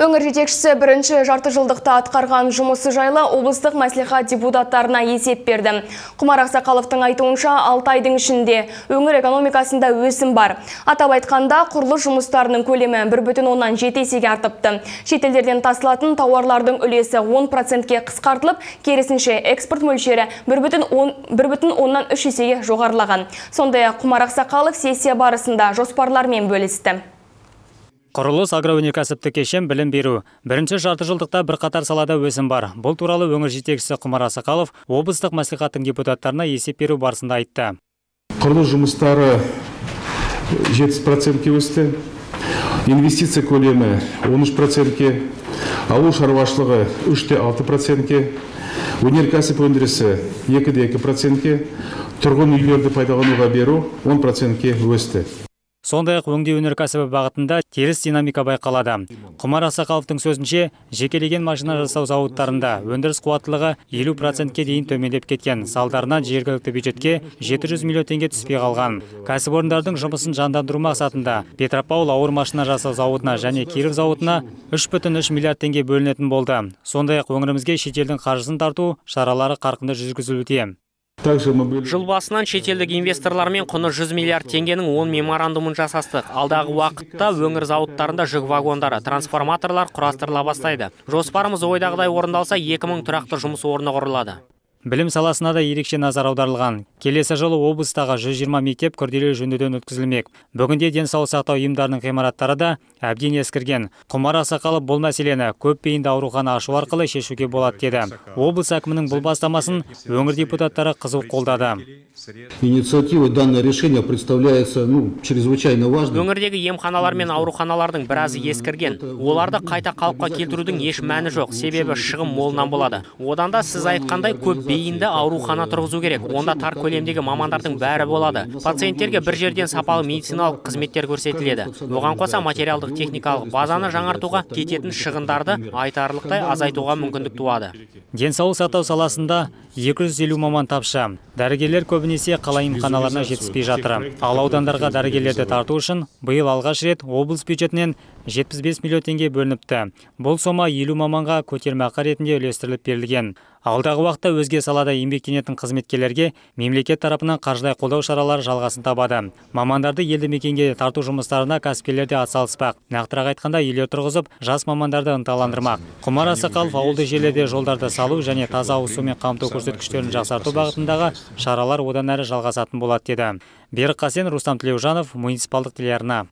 Өңір жетекшісі бірінші жарты жылдықта атқарған жұмысы жайлы облыстық мәслихат депутаттарына есеп берді. Құмар Ақсақаловтың айтуынша 6 айдың ішінде өңір экономикасында өсім бар. Атап айтқанда құрылыс жұмыстарының көлемі 1,7 есеге артыпты. Шетелдерден тасылатын тауарлардың үлесі 10%ке қысқартылып, керісінше экспорт мөлшері 1,3 есеге жоғарылаған. Сондай Құмар сессия барысында жоспарлармен бөлісті. Құрылыс агроөнеркәсіптік кешен білім беру. Бірінші жарты жылдықта бірқатар салада өсім бар. Бұл туралы өңір жетекшісі Құмар Асақалов облыстық мәслихаттың депутаттарына есеп беру барысында айтты. Құрылыс жұмыстары 7%-ке өсті. Инвестиция көлемі 13%-ке, ауыл шаруашылығы 3-6%-ке, өнеркәсіп өндірісі 2-2%-ке, тұрғын үйлерді пайдалануға беру 10%-ке өсті. Сондай-ақ өңдеу өнеркәсібі бағытында теріс динамика байқалады. Құмар Асақаловтың сөзінше, жекелеген машина жасау зауыттарында өндіріс қуаттылығы 50%-ке дейін төмендеп кеткен. Салдарынан жергілікті бюджетке 700 миллион теңге түспей қалған. Кәсіпорындардың жұмысын жандандыру мақсатында Петропавл ауыр машина жасау зауытына және Киров зауытына 3,3 миллиард теңге бөлінетін болды. Сондай-ақ өңірімізге шетелдің қаржысын тарту шаралары қарқынды жүргізілуде. Жыл басынан шетелдік инвесторлармен құны 100 миллиард теңгенің 10 меморандумын жасастық. Алдағы уақытта өңір зауыттарында жүк вагондары, трансформаторлар құрастырыла бастайды. Жоспарымыз ойдағыдай орындалса 2000 тұрақты жұмыс орны құрылады. Білім саласына да ерекше назар аударылған. Келесі жылы облыстағы 120 мектеп күрделі жөндеуден өткізілмек. Бүгінде денсаулық сақтау ұйымдарының ғимараттары да әбден ескірген. Құмар Ақсақалов бұл мәселені көп бейінді аурухана ашу арқылы шешуге болады деді. Облыс әкімінің бұл бастамасын өңір депутаттары қызу қолдады. Инициатива данное решение представляется ну, чрезвычайно важным. Өңірдегі емханалар мен ауруханалардың біразы ескірген. Оларды қайта қалыпқа келтірудің еш мәні жоқ, себебі шығым молынан болады. Одан да сіз айтқандай көп бейінді аурухана тұрғызу керек. Онда тар көлемдегі мамандардың бәрі болады. Пациенттерге бір жерден сапалы медициналық қызметтер көрсетіледі. Оған қоса материалдық техникалық базаны жаңартуға кететін шығындарды айтарлықтай азайтуға мүмкіндік туады. Денсаулық сақтау саласында 250 маман тапшы. Дәрігерлер көбінесе қала емханаларына жетіспей жатыр. Ал аудандарға дәрігерлерді тарту үшін биыл алғаш рет облыс бюджетінен 75 миллион теңге бөлініпті. Бұл сома 50 маманға көтермеақы ретінде үлестіріліп берілген. Алдағы уақытта өзге салада еңбектенетін қызметкерлерге мемлекет тарапынан қаржылай қолдау шаралары жалғасын табады. Мамандарды елді мекенге тарту жұмыстарына кәсіпкерлер де атсалыспақ. Нақтырақ айтқанда үйлер тұрғызып жас мамандарды ынталандырмақ. Құмар ақсақалов ауылды жерлерде жолдарды салу және таза ауыз сумен қамту көрсеткіштерін жақсарту бағытындағы шаралар одан әрі жалғасатын болады деді. Берік қасен рустам тілеужанов муниципалдық телеарна.